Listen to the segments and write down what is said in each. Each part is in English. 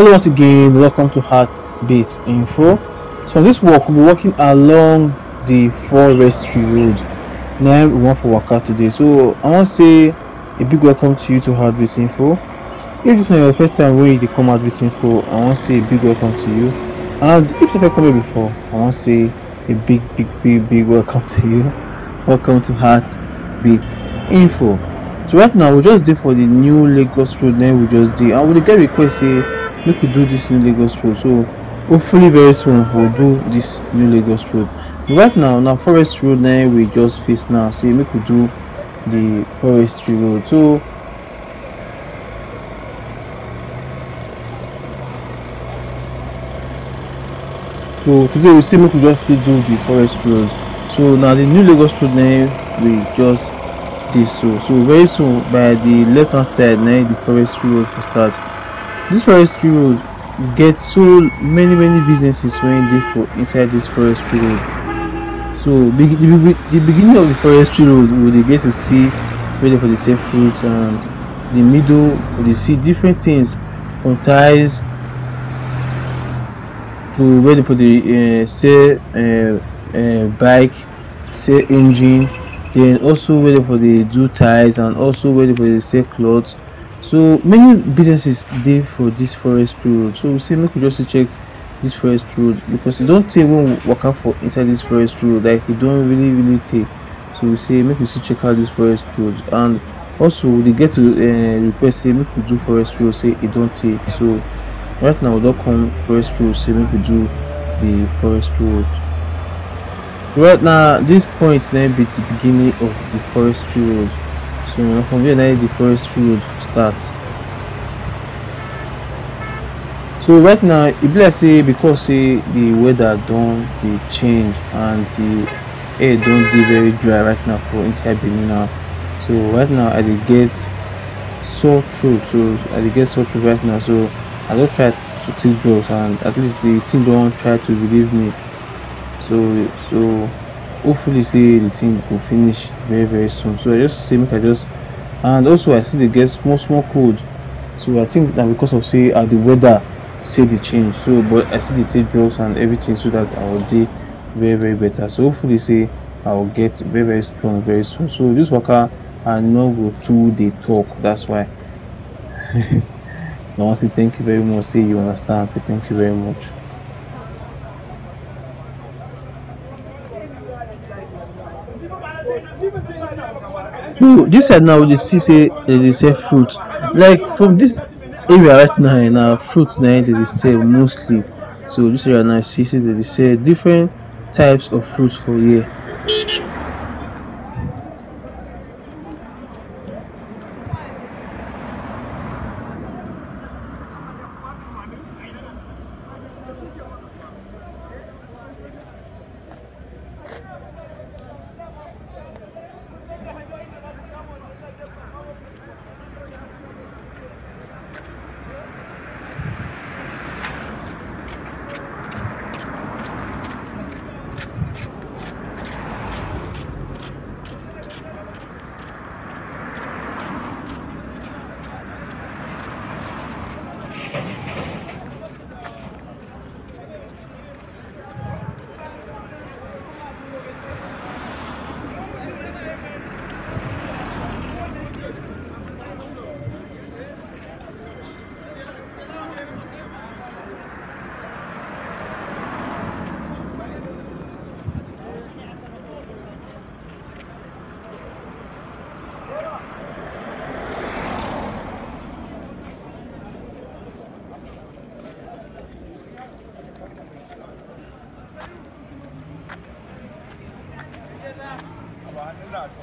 Hello once again, welcome to Heartbeat Info. So this walk we'll be walking along the forestry road. Now we want for workout today. So I want to say a big welcome to you to Heartbeat Info. If this is your first time when you come Heartbeat Info, I want to say a big welcome to you. And if you've come here before, I want to say a big, big, big, big welcome to you. Welcome to Heartbeat Info. So right now we just did for the new Lagos road. Then we just did, and we get request say make we do this new lagos road. So hopefully very soon we'll do this new lagos road. Right now now forest road now we just face now. See, make we do the forestry road. So so today we see make we just still do the forest road. So now the new lagos road now we just this so. So very soon by the left hand side now the forest road will start this forestry road get so many many businesses when dey for inside this forestry road so the, the, beginning of the forestry road we get to see where for the sell fruit and the middle we see different things from ties to where for the uh, sell uh, uh, bike sell engine. Then also where for the do ties and also where for the sell cloth so many businesses dey for this forest road. So we say make we just check this forest road because e don tey when we waka for inside this forest road like e don really really tey. So we say make we still check out this forest road and also dey get to uh, request say make we do forest road say e don tey. So right now we don come forest road say make we do the forest road. Right now this point na be the beginning of the forestry road. So na from here na the forestry road start so right now e be like say because say the weather don dey change and the air don dey very dry right now for inside benin now. So right now i dey get sore throat so i dey get sore throat right now. So i don try to take drugs and at least the thing don try to relieve me. So so hopefully say the thing go finish very very soon. So i just say make i just and also i still dey get small small cold. So i think na because of say uh, the weather say dey change. So but i still dey take drugs and everything so that i go dey very very better. So hopefully say i go get very very strong very soon. So this waka i no go too dey talk. That's why. I wan say thank you very much. Say you understand. Say thank you very much so this side now dey see say dem dey sell fruit. Like from this area right now na fruit na dem dey sell mostly. So this area now see say dem dey sell different types of fruits for here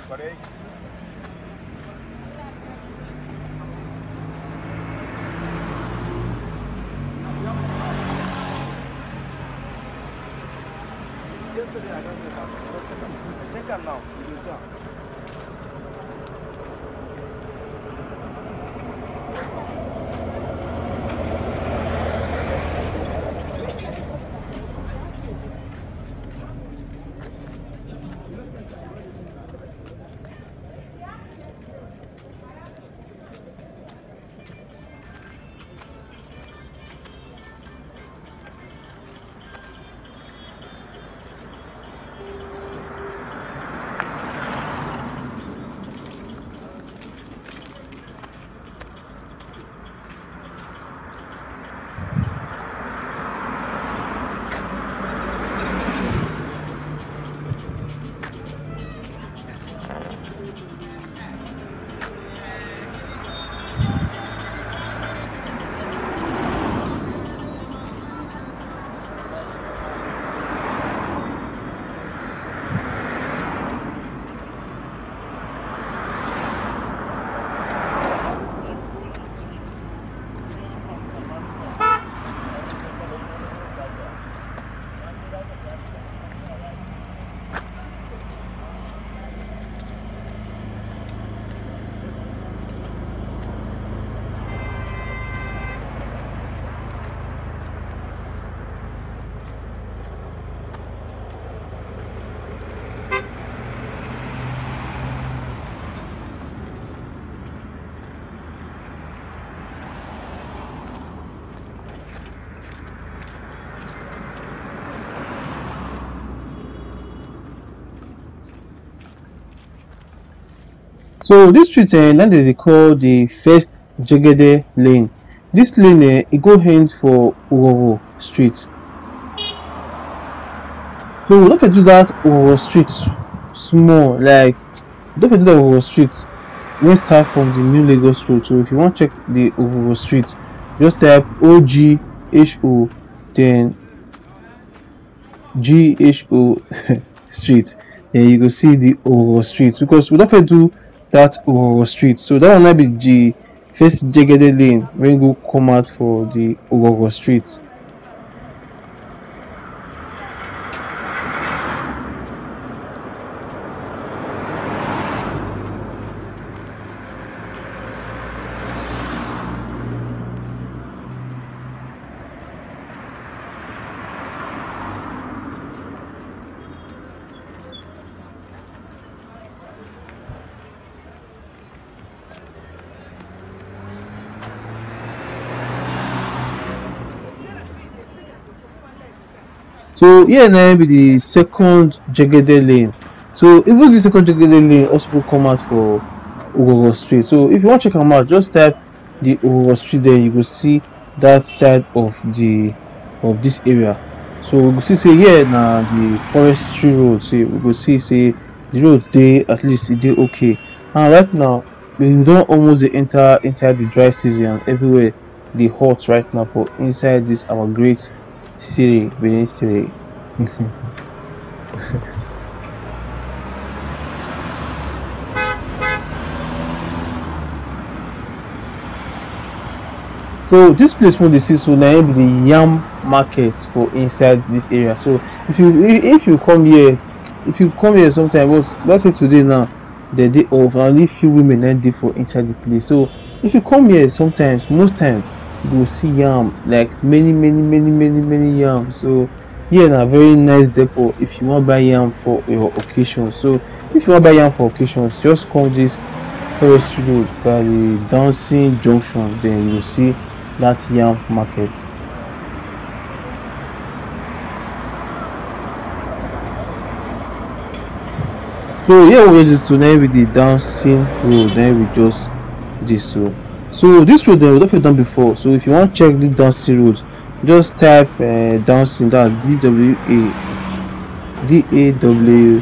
Parei. So this street eh, they call the first Jegede lane. This lane eh, it go end for Oghogho Street. So we don't do that Oghogho Street small like don't do that Oghogho Street We start from the new Lagos road. So if you want to check the Oghogho Street, just type O G H O then G H O Street. Then you go see the Oghogho Street because we don't do that Oghogho Street. So that one might be the first Jegede lane when you come out for the Oghogho Street. So here now be the second Jegede lane. So even the second Jegede lane also come out for Oghogho Street. So if you want to check them out, just type the Oghogho Street there. You will see that side of the of this area. So we will see say here now the forestry road. See we will see say the road they at least they okay. And right now we don't almost enter enter the dry season everywhere The hot right now for inside this our great city Benin city. so this place wey dey see so na be the yam market for inside this area so if you if, you come here if you come here sometime but let's say today now the day na only few women na dey for inside the place so if you come here sometimes most times you see yam like many many many many many yam. So here na very nice depot. If you wan buy yam for your occasion so if you wan buy yam for occasions just come this forestry road by the Dawson junction. Then you see that yam market. So here we just to be the Dawson road. Now we just this so so this road dem we don fit done before. So if you wan check the dancing road just type uh, dancing that d w a d a w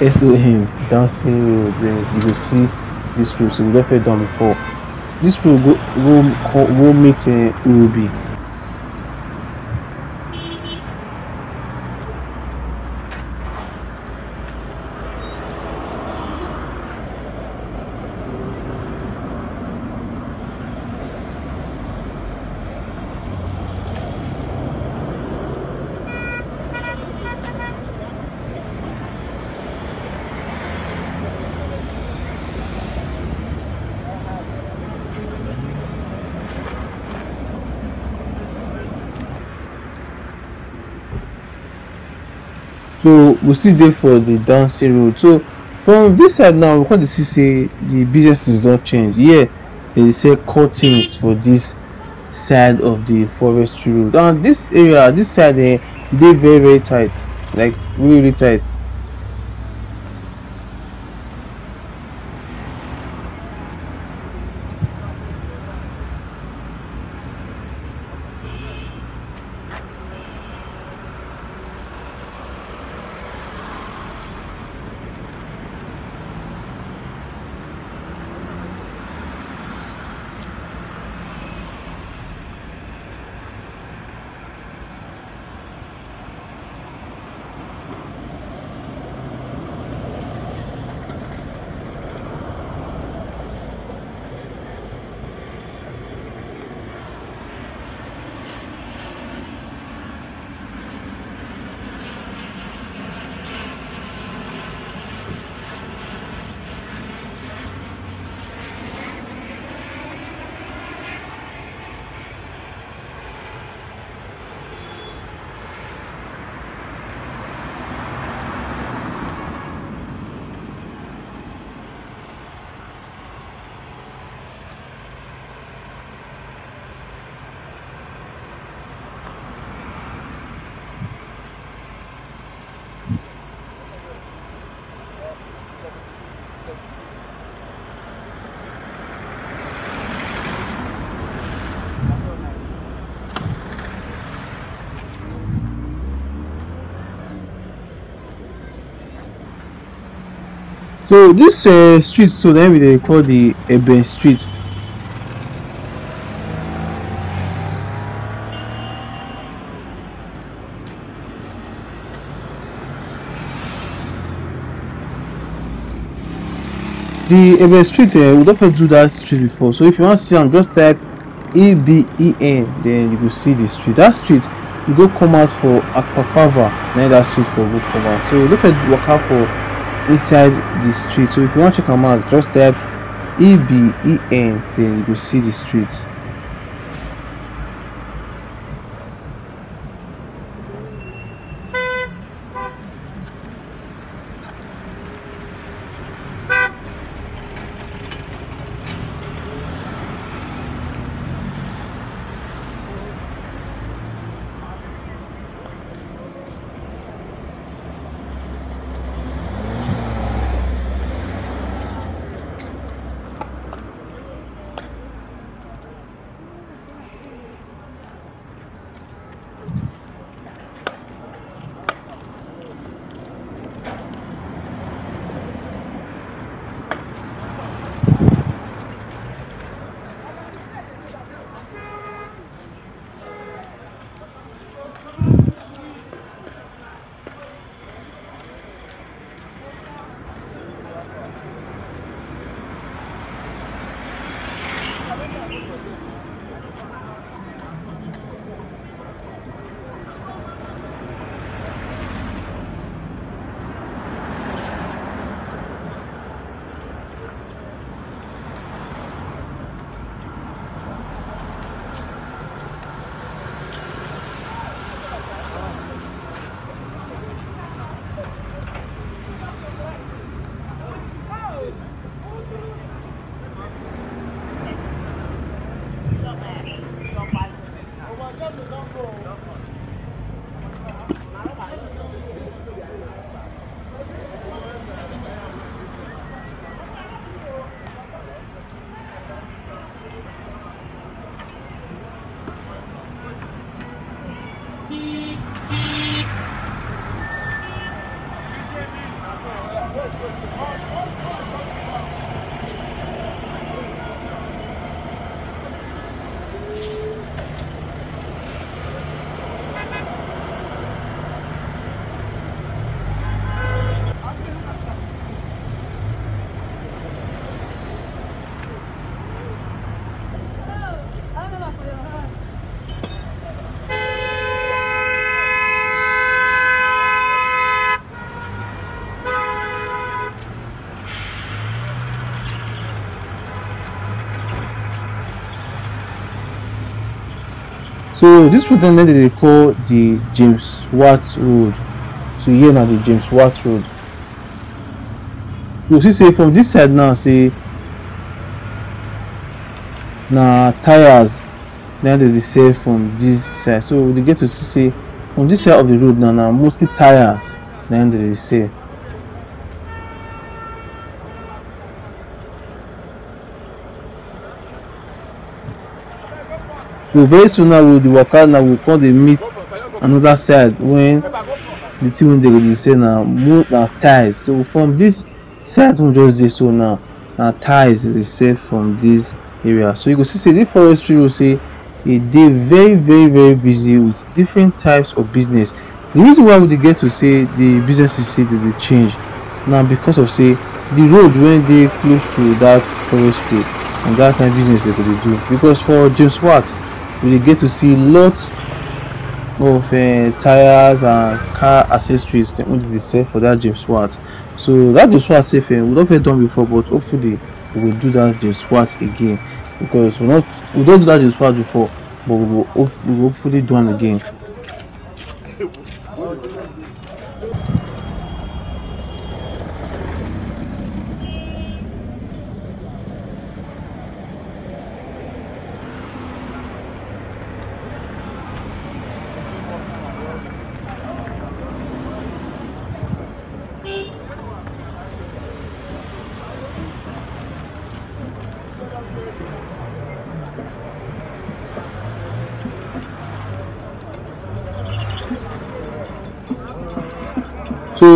s o m dancing road then you go see this road. So we don fit done before. This road go go go meet uh, urobi so we still dey for the dancing road so from this side now we come dey see say the businesses don change. Here they dey sell curtains for this side of the forestry road. And this area this side eh dey very very tight. Like really really tight so this uh, street so then we call the Eben street. The Eben street uh, we don first do that street before. So if you wan see am just type E-B-E-N then you go see the street. That street you go come out for Akpakpava na that street for go come out. So you don first for inside the street. So if you wan check am out just type E-B-E-N then you go see the street this road then they call the james watt road so here na the james watt road you see say from this side now say na tyres na dem dey sell from this side. So we get to see say from side of the road now na mostly tyres na dem dey sell so very soon now we dey waka now we come dey meet another side when the thing wey dem dey sell na mo na tyres so from this side wey we just dey so now tyres dem dey sell from this area. So you go see say this forestry road say e very very very busy with different types of business. The reason why we get to say the businesses say dey dey change na because of say the road wey dey close to that forestry and that kind of business dey do. Because for james watt we dey get to see lots of uh, tires and car accessories dem wey dem dey sell for that james watt. So that james watt sef uh, we don first done before but hopefully we go do that james watt again. Because we not we don do that james watt before but we go hope we go hopefully do am again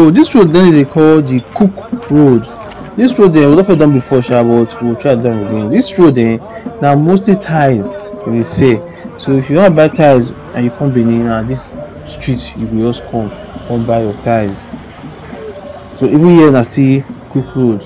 so this road then they call the cook road. This road dem we don fit done before sha but we we'll try done again. This road eh na mostly ties dey sell so if you wan buy ties and you come benin na this street you go just come come buy your ties. So even here na still quick road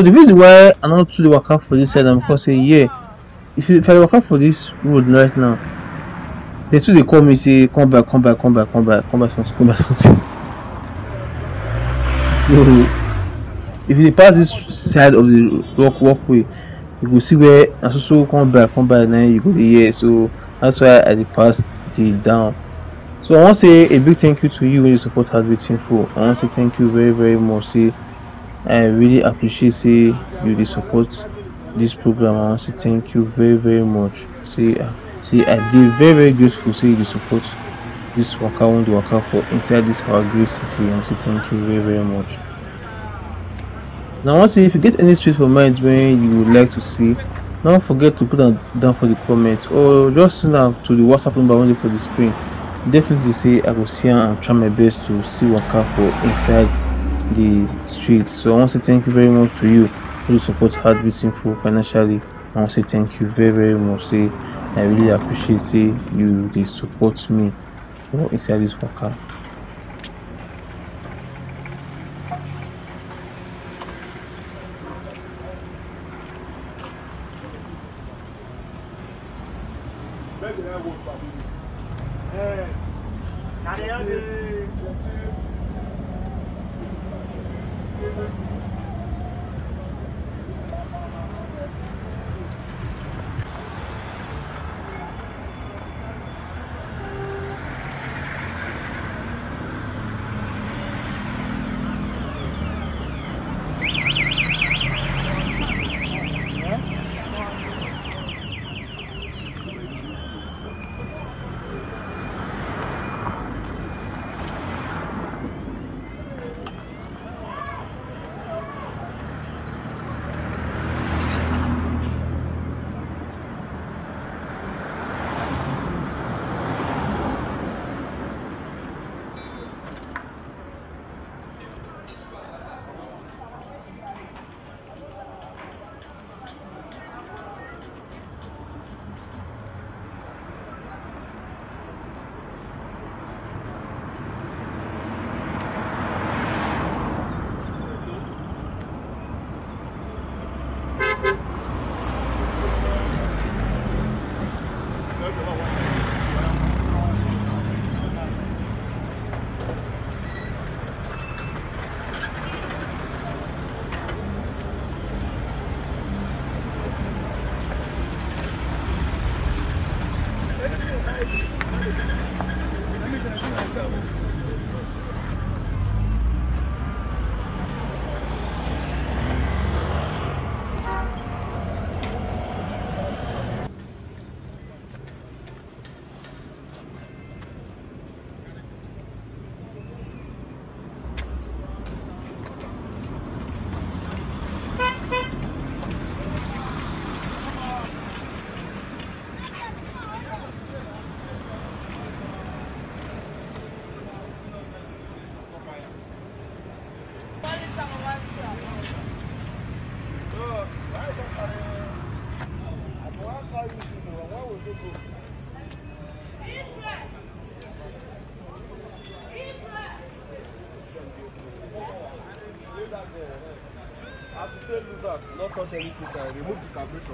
so the reason why i no too dey waka for this side na because say yeah if you if i dey waka for this road right now they too dey call me say come back come back come back come back come back something come back something so if you pass this side of the walk walkway you go see where na so so come back come back na you go hear so that's why i dey pass till down. So i wan say a big thank you to you wey dey support heartbeat info i wan say thank you very very much. Say i really appreciate say you dey support this program. I wan say thank you very very much. Say ah say i dey very very grateful say you support this waka wey dey waka for inside this our great city. I wan say thank you very very much. Now i wan say if you get any street for mind you would like to see no forget to put am down for the comment or just send am to the whatsapp number wey dey for the screen. Definitely say i go see and try my best to still waka for inside the streets. so i wan say thank you very much to you who support heartbeat info financially. I wan say thank you very very much. Say i really appreciate say you dey support me. For inside this waka not touch anything side. Remove the carburetor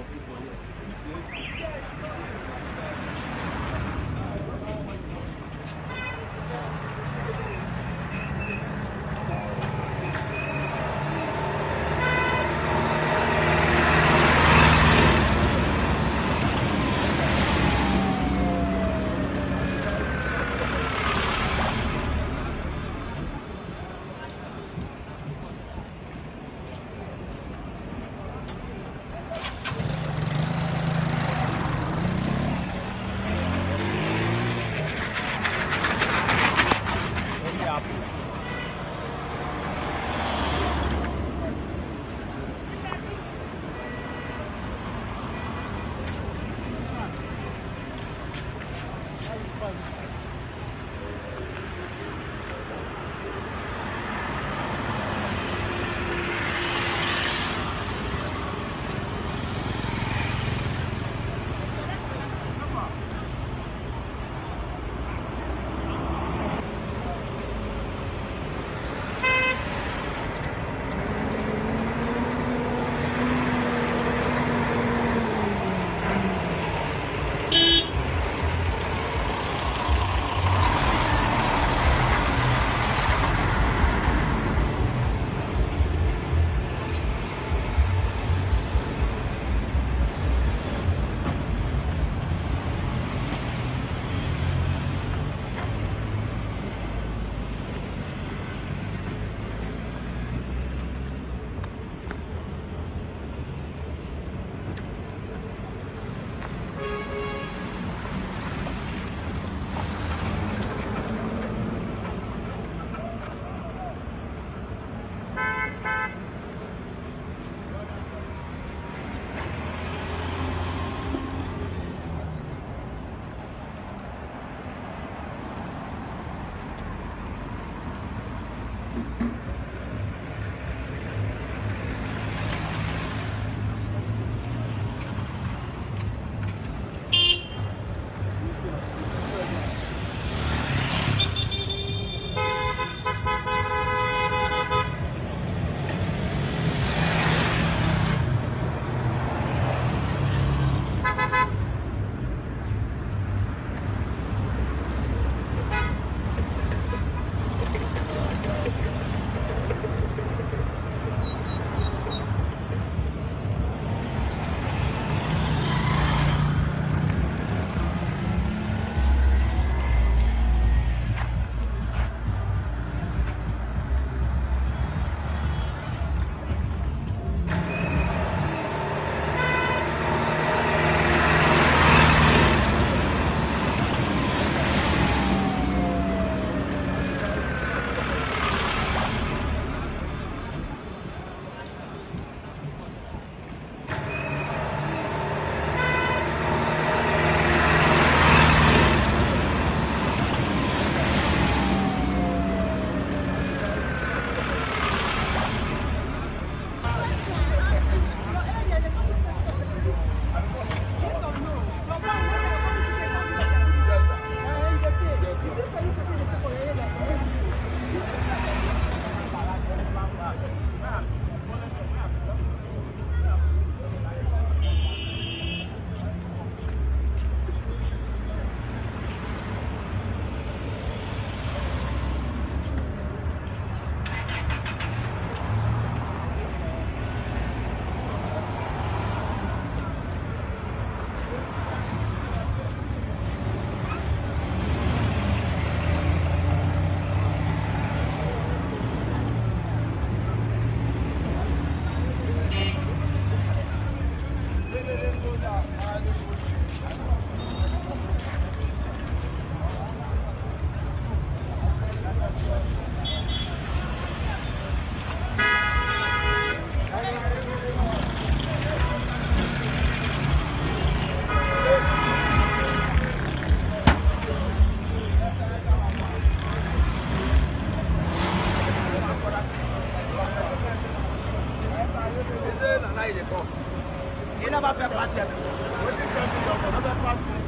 never bypass them. When they come pass.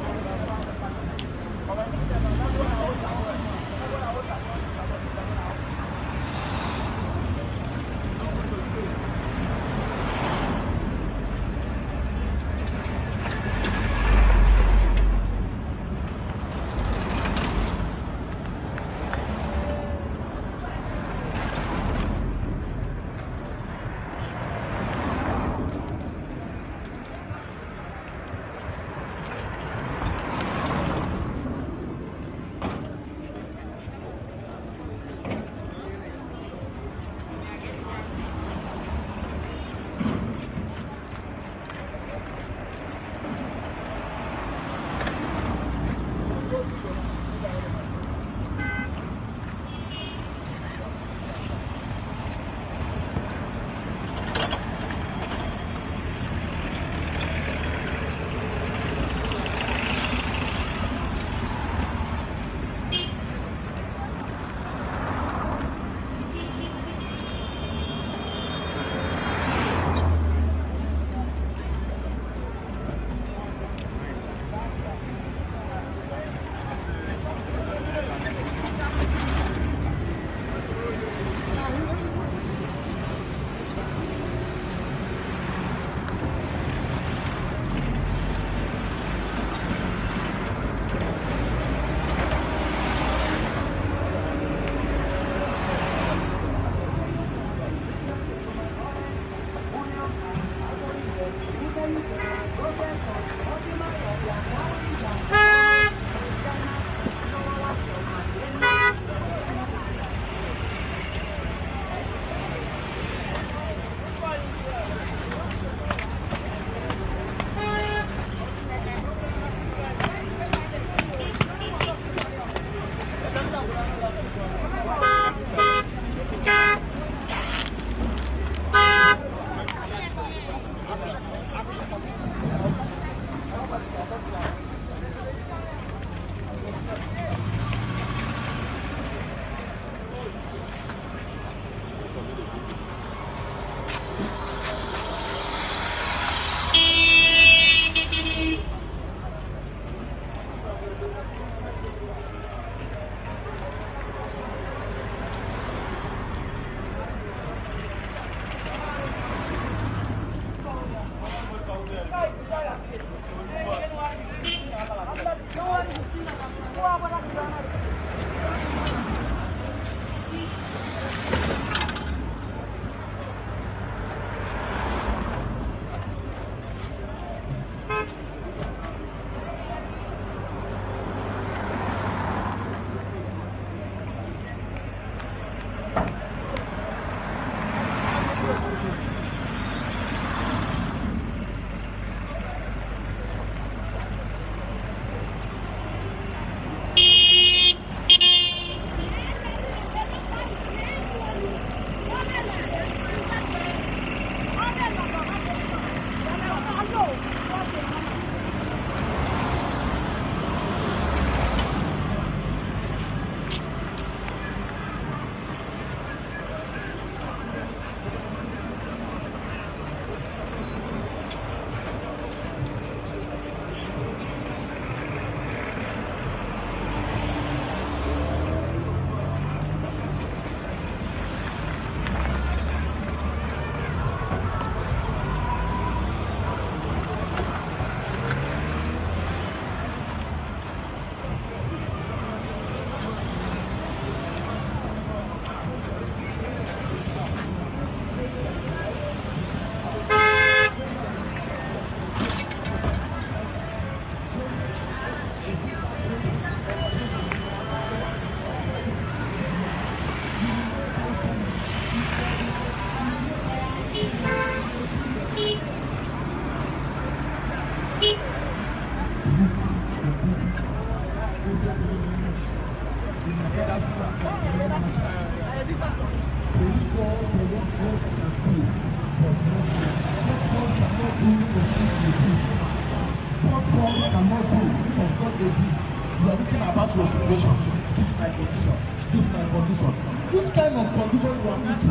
Gracias.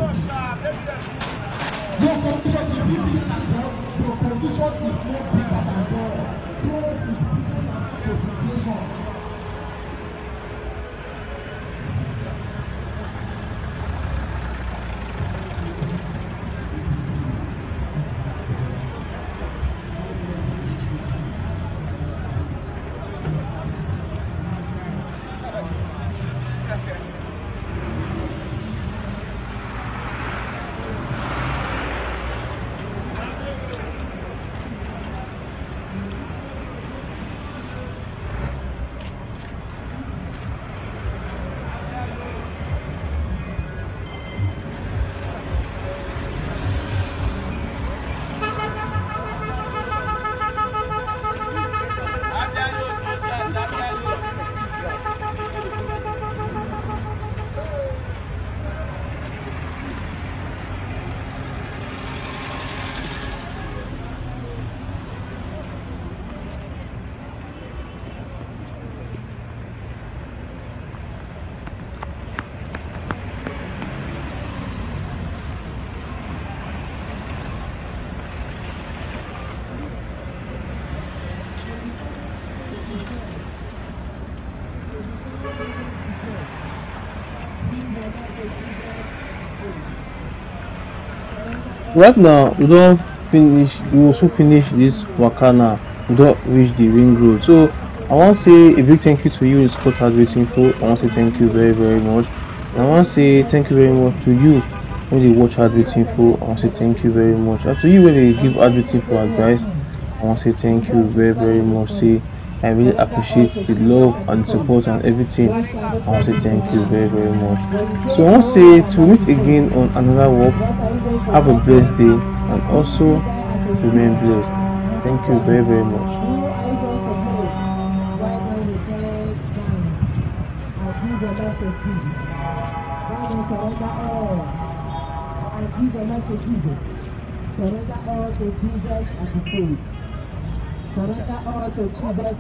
Right now we don finish we also finish this waka now. We don reach the ring road. So i wan say a big thank you to you scott Heartbeat info i wan say thank you very very much. And i wan say thank you very much to you wey dey watch Heartbeat info i wan say thank you very much. And to you wey dey give Heartbeat info advice. I wan say thank you very very much. Say i really appreciate the love and support and everything i want to thank you very very much so i wan say to meet again on another walk. have a blessed day and also remain blessed thank you very very much Surrender all to Jesus. Surrender all to Jesus.